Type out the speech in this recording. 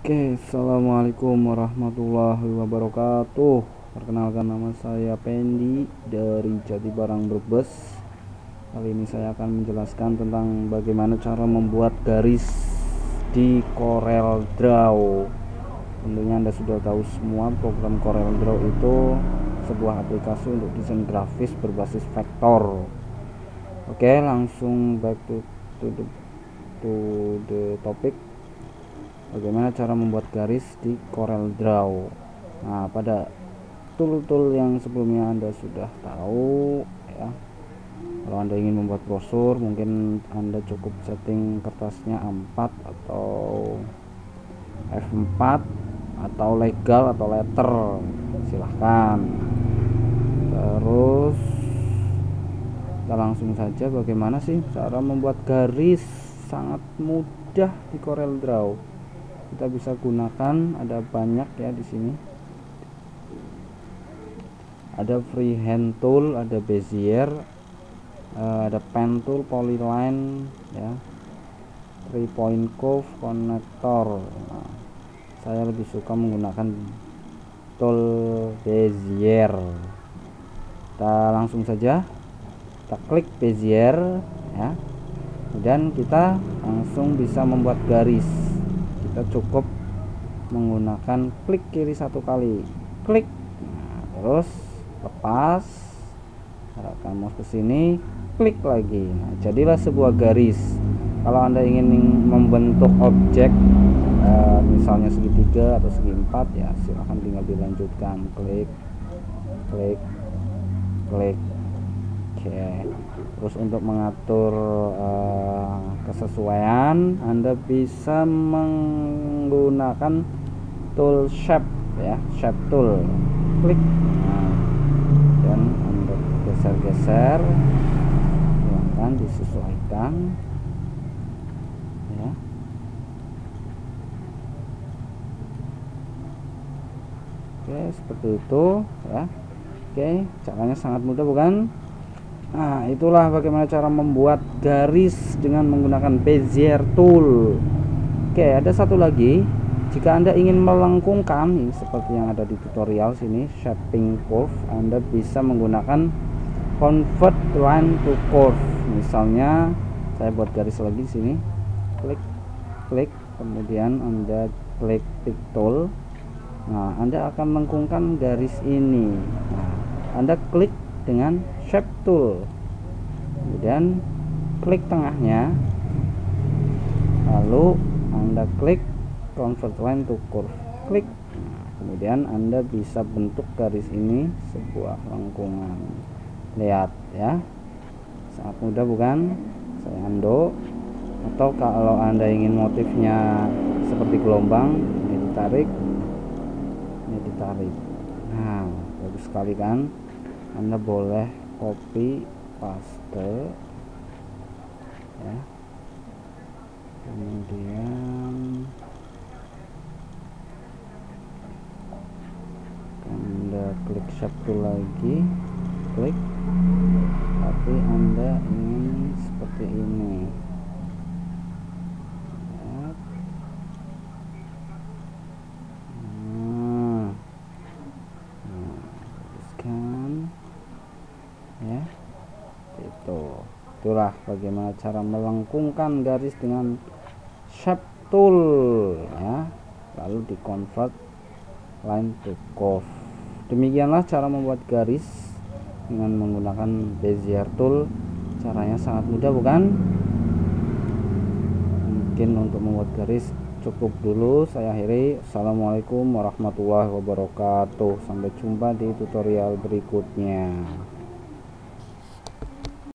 Oke, assalamualaikum warahmatullahi wabarakatuh. Perkenalkan nama saya Pendi dari Jati Barang Brebes. Kali ini saya akan menjelaskan tentang bagaimana cara membuat garis di Corel Draw. Tentunya Anda sudah tahu semua program Corel Draw itu sebuah aplikasi untuk desain grafis berbasis vektor. Oke, langsung back to, to the to the topic bagaimana cara membuat garis di Corel Draw? Nah pada tool-tool yang sebelumnya anda sudah tahu ya. Kalau anda ingin membuat brosur mungkin anda cukup setting kertasnya A4 atau F4 atau legal atau letter. Silahkan. Terus kita langsung saja bagaimana sih cara membuat garis sangat mudah di Corel Draw kita bisa gunakan ada banyak ya di sini. Ada freehand tool ada bezier uh, ada pen tool polyline ya. Three point curve connector. Nah, saya lebih suka menggunakan tool bezier. Kita langsung saja kita klik bezier ya. Dan kita langsung bisa membuat garis kita cukup menggunakan klik kiri satu kali. Klik. Nah, terus lepas. Arahkan mouse ke sini. Klik lagi. Nah, jadilah sebuah garis. Kalau anda ingin membentuk objek eh, misalnya segitiga atau segi empat ya silahkan tinggal dilanjutkan. Klik. Klik. Klik. Oke. Terus untuk mengatur uh, kesesuaian Anda bisa menggunakan tool shape ya shape tool. Klik. Nah, dan Anda geser-geser silahkan disesuaikan ya. Oke seperti itu ya. Oke caranya sangat mudah bukan Nah, itulah bagaimana cara membuat garis dengan menggunakan Bezier tool. Oke, ada satu lagi. Jika Anda ingin melengkungkan seperti yang ada di tutorial sini, shaping curve, Anda bisa menggunakan convert line to curve. Misalnya, saya buat garis lagi di sini. Klik, klik, kemudian Anda klik pick tool. Nah, Anda akan melengkungkan garis ini. Nah, Anda klik dengan shape tool. Kemudian klik tengahnya. Lalu anda klik convert line to curve. Klik. Kemudian anda bisa bentuk garis ini sebuah lengkungan lihat ya. Sangat mudah bukan? Saya undo atau kalau anda ingin motifnya seperti gelombang ini ditarik. Ini ditarik. Nah bagus sekali kan? Anda boleh copy paste ya. Kemudian anda klik satu lagi klik. Tapi anda ingin seperti ini itulah bagaimana cara melengkungkan garis dengan shape tool ya. Lalu di convert line to curve. Demikianlah cara membuat garis dengan menggunakan bezier tool. Caranya sangat mudah bukan? Mungkin untuk membuat garis cukup dulu saya akhiri. Assalamualaikum warahmatullahi wabarakatuh. Sampai jumpa di tutorial berikutnya